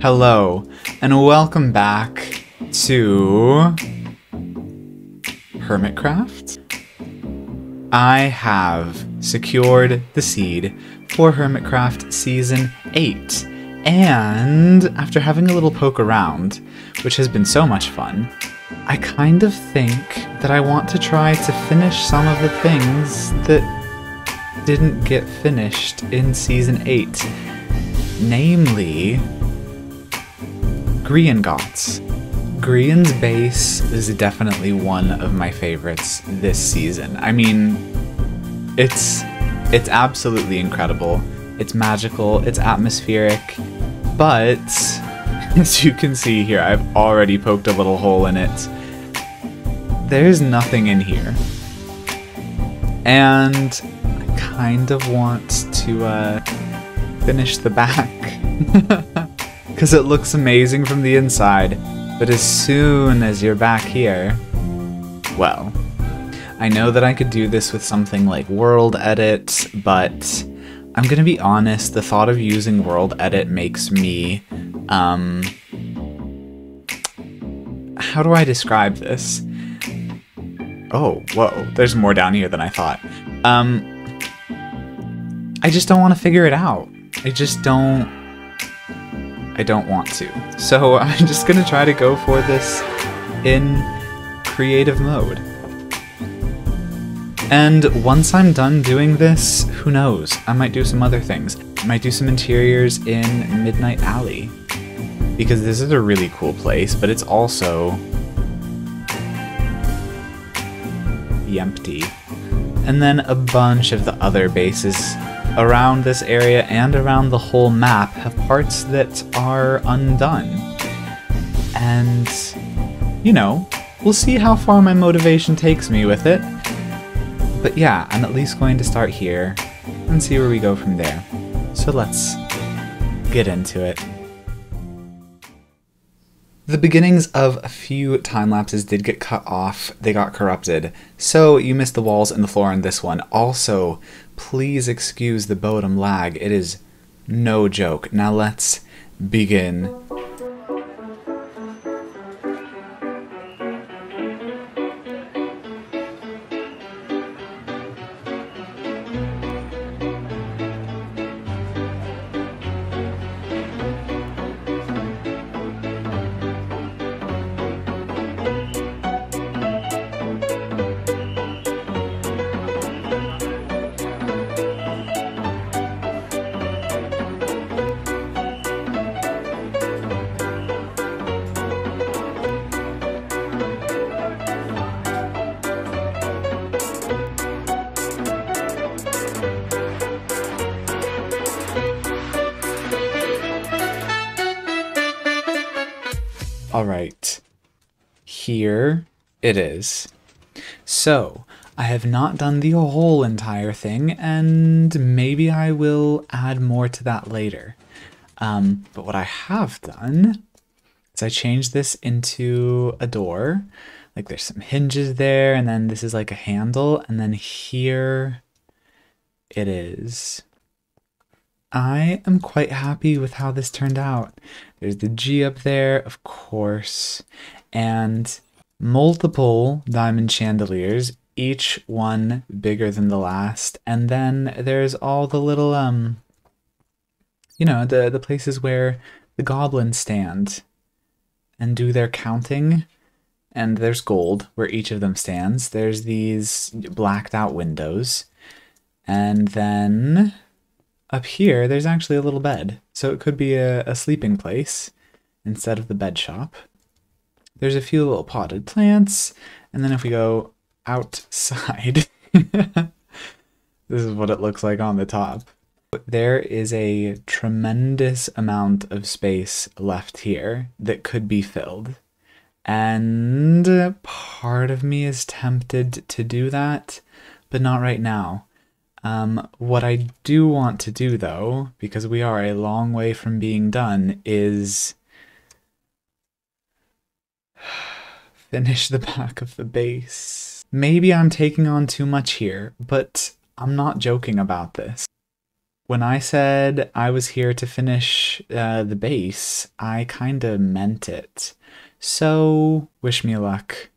Hello, and welcome back to Hermitcraft. I have secured the seed for Hermitcraft Season 8, and after having a little poke around, which has been so much fun, I kind of think that I want to try to finish some of the things that didn't get finished in Season 8. Namely, Griangots. Grian's base is definitely one of my favorites this season. I mean, it's it's absolutely incredible. It's magical, it's atmospheric, but as you can see here, I've already poked a little hole in it. There's nothing in here. And I kind of want to uh, finish the back. Because it looks amazing from the inside, but as soon as you're back here, well, I know that I could do this with something like World Edit, but I'm gonna be honest, the thought of using World Edit makes me, um, how do I describe this? Oh, whoa, there's more down here than I thought. Um, I just don't want to figure it out. I just don't, I don't want to. So I'm just gonna try to go for this in creative mode. And once I'm done doing this, who knows? I might do some other things. I might do some interiors in Midnight Alley. Because this is a really cool place, but it's also empty. And then a bunch of the other bases around this area and around the whole map have parts that are undone. And, you know, we'll see how far my motivation takes me with it. But yeah, I'm at least going to start here and see where we go from there. So let's get into it. The beginnings of a few time lapses did get cut off, they got corrupted, so you missed the walls and the floor in this one. Also, please excuse the Bodum lag, it is no joke. Now let's begin. All right, here it is. So, I have not done the whole entire thing, and maybe I will add more to that later. Um, but what I have done is I changed this into a door. Like there's some hinges there, and then this is like a handle, and then here it is. I am quite happy with how this turned out. There's the G up there, of course, and multiple diamond chandeliers, each one bigger than the last. And then there's all the little, um, you know, the, the places where the goblins stand and do their counting. And there's gold where each of them stands. There's these blacked out windows. And then up here, there's actually a little bed, so it could be a, a sleeping place instead of the bed shop. There's a few little potted plants, and then if we go outside, this is what it looks like on the top. There is a tremendous amount of space left here that could be filled. And part of me is tempted to do that, but not right now. Um, what I do want to do, though, because we are a long way from being done, is finish the back of the base. Maybe I'm taking on too much here, but I'm not joking about this. when I said I was here to finish uh, the base, I kinda meant it. So, wish me luck.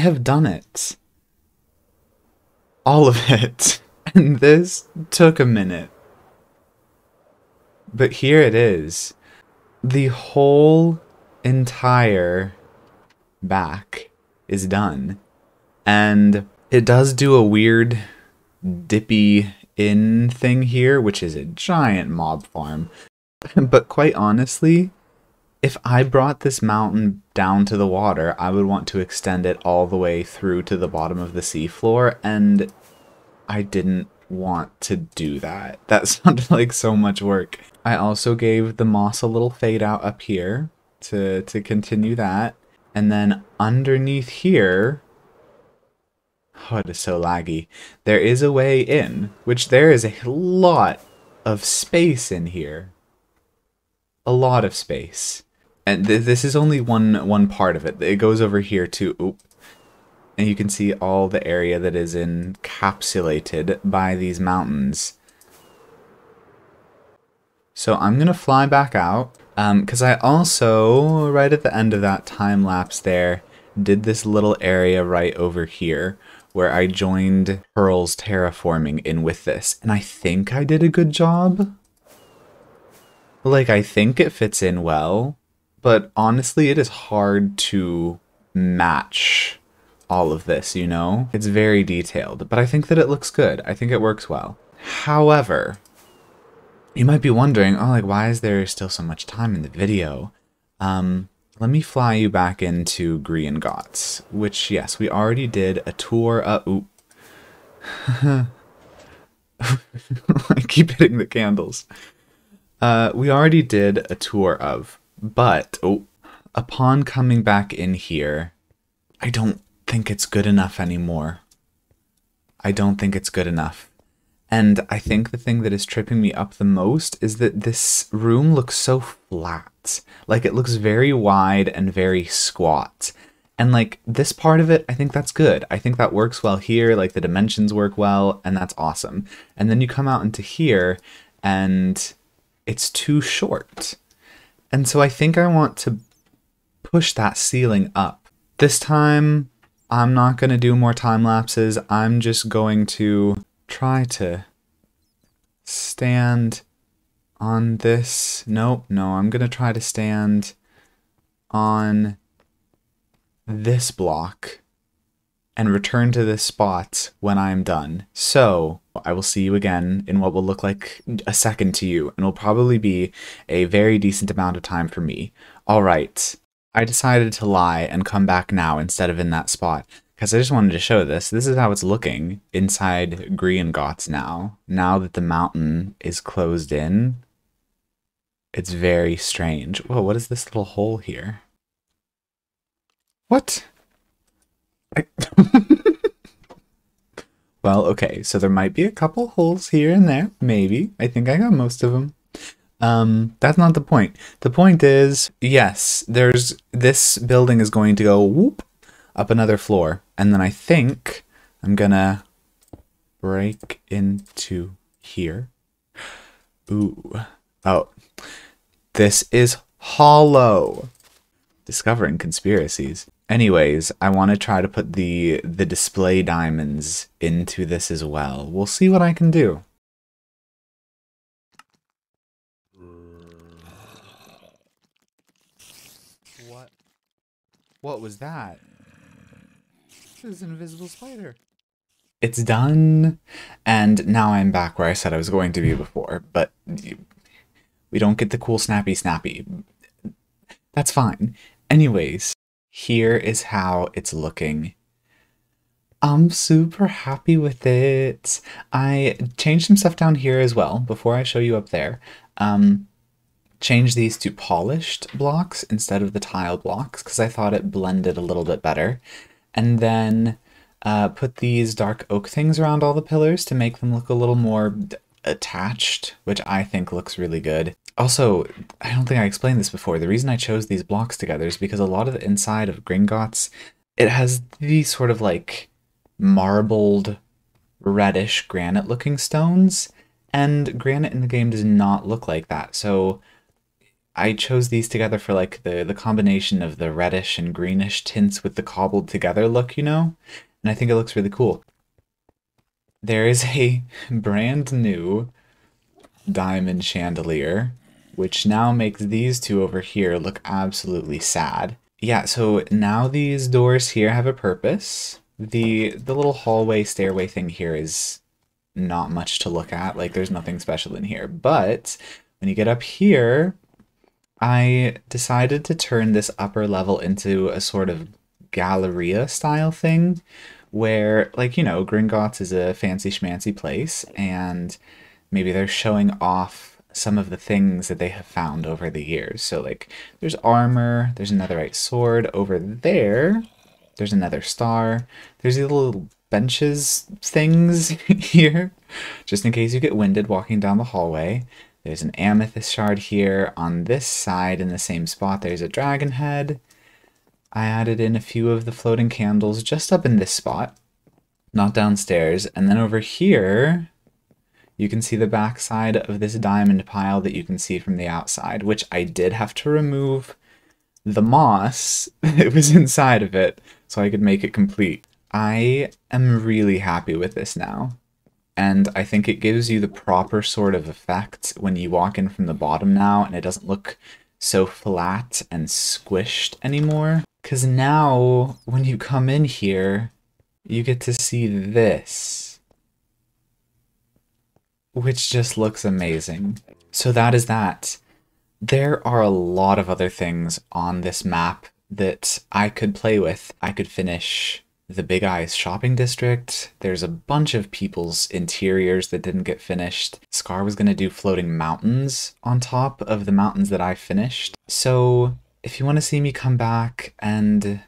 Have done it. All of it. And this took a minute. But here it is. The whole entire back is done. And it does do a weird dippy in thing here, which is a giant mob farm. but quite honestly, if I brought this mountain down to the water, I would want to extend it all the way through to the bottom of the seafloor, and I didn't want to do that. That sounded like so much work. I also gave the moss a little fade out up here to, to continue that. And then underneath here, oh, it is so laggy. There is a way in, which there is a lot of space in here. A lot of space. And th this is only one one part of it. It goes over here too. Oop, and you can see all the area that is encapsulated by these mountains. So I'm going to fly back out, Um, because I also, right at the end of that time lapse there, did this little area right over here, where I joined Pearl's terraforming in with this, and I think I did a good job. Like, I think it fits in well, but honestly, it is hard to match all of this, you know? It's very detailed, but I think that it looks good. I think it works well. However, you might be wondering, oh, like, why is there still so much time in the video? Um, let me fly you back into Gringotts, which, yes, we already did a tour of... Ooh. I keep hitting the candles. Uh, we already did a tour of, but oh, upon coming back in here, I don't think it's good enough anymore. I don't think it's good enough. And I think the thing that is tripping me up the most is that this room looks so flat. Like it looks very wide and very squat. And like this part of it, I think that's good. I think that works well here. Like the dimensions work well, and that's awesome. And then you come out into here, and it's too short. And so I think I want to push that ceiling up. This time, I'm not going to do more time lapses. I'm just going to try to stand on this. Nope, no, I'm going to try to stand on this block and return to this spot when I'm done. So I will see you again in what will look like a second to you and will probably be a very decent amount of time for me. All right, I decided to lie and come back now instead of in that spot because I just wanted to show this. This is how it's looking inside Gringotts now. Now that the mountain is closed in, it's very strange. Whoa, what is this little hole here? What? I... well, okay, so there might be a couple holes here and there, maybe. I think I got most of them. Um, that's not the point. The point is, yes, there's this building is going to go whoop up another floor, and then I think I'm gonna break into here. Ooh. Oh. This is hollow. Discovering conspiracies. Anyways, I want to try to put the the display diamonds into this as well. We'll see what I can do. What? What was that? There's an invisible spider. It's done, and now I'm back where I said I was going to be before, but we don't get the cool snappy snappy. That's fine. Anyways, here is how it's looking. I'm super happy with it. I changed some stuff down here as well before I show you up there. Um, change these to polished blocks instead of the tile blocks because I thought it blended a little bit better. And then uh, put these dark oak things around all the pillars to make them look a little more attached, which I think looks really good. Also, I don't think I explained this before. The reason I chose these blocks together is because a lot of the inside of Gringotts, it has these sort of like marbled, reddish granite looking stones, and granite in the game does not look like that. So I chose these together for like the, the combination of the reddish and greenish tints with the cobbled together look, you know? And I think it looks really cool. There is a brand new diamond chandelier which now makes these two over here look absolutely sad. Yeah, so now these doors here have a purpose. The, the little hallway stairway thing here is not much to look at, like there's nothing special in here. But when you get up here, I decided to turn this upper level into a sort of galleria style thing where like you know Gringotts is a fancy schmancy place and maybe they're showing off some of the things that they have found over the years. So like there's armor, there's a Netherite sword over there. There's a Nether star. There's these little benches things here, just in case you get winded walking down the hallway. There's an amethyst shard here. On this side in the same spot, there's a dragon head. I added in a few of the floating candles just up in this spot, not downstairs. And then over here, you can see the backside of this diamond pile that you can see from the outside, which I did have to remove the moss that was inside of it so I could make it complete. I am really happy with this now. And I think it gives you the proper sort of effect when you walk in from the bottom now and it doesn't look so flat and squished anymore. Because now, when you come in here, you get to see this which just looks amazing. So that is that. There are a lot of other things on this map that I could play with. I could finish the Big Eyes shopping district. There's a bunch of people's interiors that didn't get finished. Scar was going to do floating mountains on top of the mountains that I finished. So if you want to see me come back and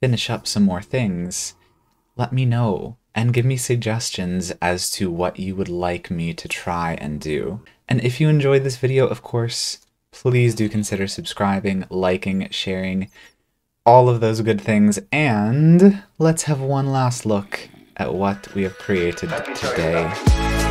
finish up some more things, let me know and give me suggestions as to what you would like me to try and do. And if you enjoyed this video, of course, please do consider subscribing, liking, sharing, all of those good things. And let's have one last look at what we have created today.